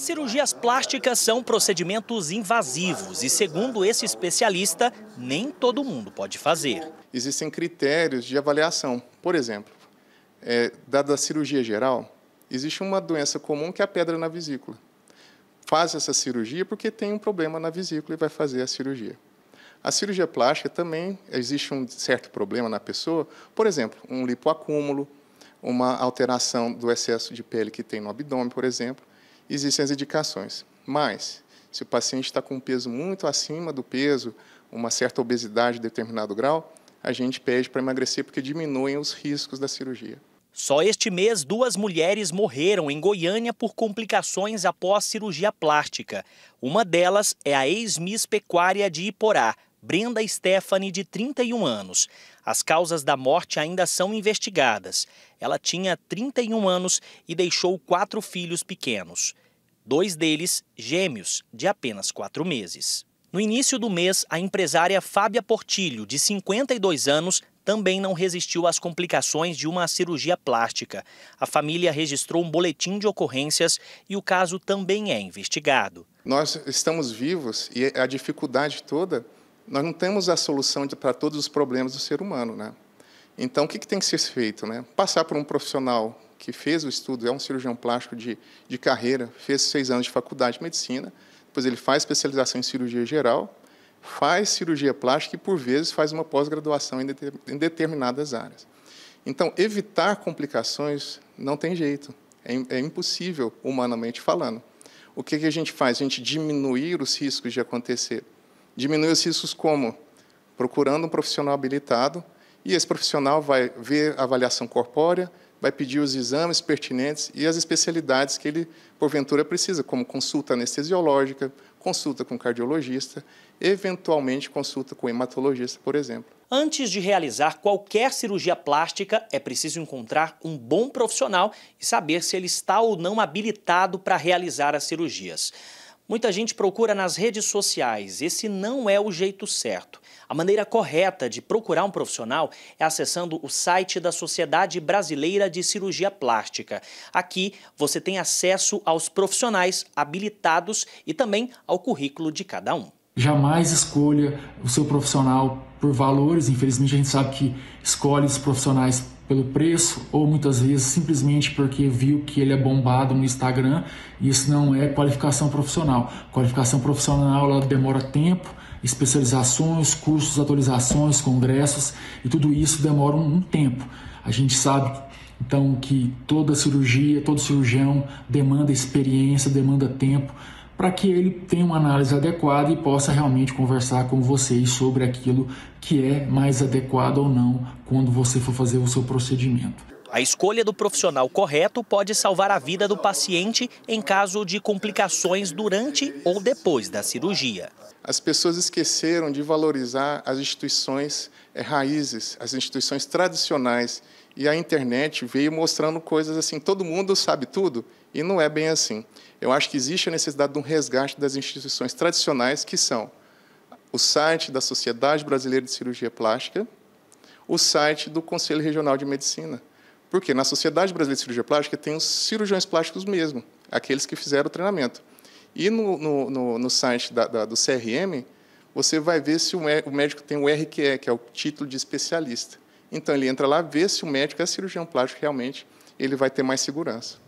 As cirurgias plásticas são procedimentos invasivos e, segundo esse especialista, nem todo mundo pode fazer. Existem critérios de avaliação. Por exemplo, é, dada a cirurgia geral, existe uma doença comum que é a pedra na vesícula. Faz essa cirurgia porque tem um problema na vesícula e vai fazer a cirurgia. A cirurgia plástica também existe um certo problema na pessoa, por exemplo, um lipoacúmulo, uma alteração do excesso de pele que tem no abdômen, por exemplo, existem as indicações. Mas, se o paciente está com um peso muito acima do peso, uma certa obesidade de determinado grau, a gente pede para emagrecer porque diminuem os riscos da cirurgia. Só este mês, duas mulheres morreram em Goiânia por complicações após cirurgia plástica. Uma delas é a ex-miss pecuária de Iporá, Brenda Stephanie, de 31 anos. As causas da morte ainda são investigadas. Ela tinha 31 anos e deixou quatro filhos pequenos. Dois deles gêmeos, de apenas quatro meses. No início do mês, a empresária Fábia Portilho, de 52 anos, também não resistiu às complicações de uma cirurgia plástica. A família registrou um boletim de ocorrências e o caso também é investigado. Nós estamos vivos e a dificuldade toda nós não temos a solução para todos os problemas do ser humano, né? Então, o que, que tem que ser feito, né? Passar por um profissional que fez o estudo, é um cirurgião plástico de, de carreira, fez seis anos de faculdade de medicina, depois ele faz especialização em cirurgia geral, faz cirurgia plástica e, por vezes, faz uma pós-graduação em, em determinadas áreas. Então, evitar complicações não tem jeito, é, é impossível, humanamente falando. O que, que a gente faz? A gente diminuir os riscos de acontecer Diminui os riscos como? Procurando um profissional habilitado, e esse profissional vai ver a avaliação corpórea, vai pedir os exames pertinentes e as especialidades que ele, porventura, precisa, como consulta anestesiológica, consulta com cardiologista, eventualmente consulta com hematologista, por exemplo. Antes de realizar qualquer cirurgia plástica, é preciso encontrar um bom profissional e saber se ele está ou não habilitado para realizar as cirurgias. Muita gente procura nas redes sociais. Esse não é o jeito certo. A maneira correta de procurar um profissional é acessando o site da Sociedade Brasileira de Cirurgia Plástica. Aqui você tem acesso aos profissionais habilitados e também ao currículo de cada um. Jamais escolha o seu profissional por valores. Infelizmente, a gente sabe que escolhe os profissionais pelo preço ou muitas vezes simplesmente porque viu que ele é bombado no Instagram. Isso não é qualificação profissional. Qualificação profissional ela demora tempo, especializações, cursos, atualizações, congressos e tudo isso demora um, tempo. A gente sabe então que toda cirurgia, todo cirurgião demanda experiência, demanda tempo para que ele tenha uma análise adequada e possa realmente conversar com vocês sobre aquilo que é mais adequado ou não quando você for fazer o seu procedimento. A escolha do profissional correto pode salvar a vida do paciente em caso de complicações durante ou depois da cirurgia. As pessoas esqueceram de valorizar as instituições é, raízes, as instituições tradicionais. E a internet veio mostrando coisas assim, todo mundo sabe tudo, e não é bem assim. Eu acho que existe a necessidade de um resgate das instituições tradicionais, que são o site da Sociedade Brasileira de Cirurgia Plástica, o site do Conselho Regional de Medicina. Porque na Sociedade Brasileira de Cirurgia Plástica tem os cirurgiões plásticos mesmo, aqueles que fizeram o treinamento. E no, no, no, no site da, da, do CRM, você vai ver se o médico tem o RQE, que é o título de especialista. Então, ele entra lá, vê se o médico é cirurgião plástico realmente, ele vai ter mais segurança.